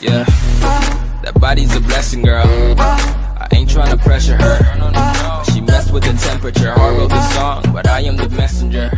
Yeah, that body's a blessing, girl. I ain't trying to pressure her. She messed with the temperature, I wrote the song, but I am the messenger.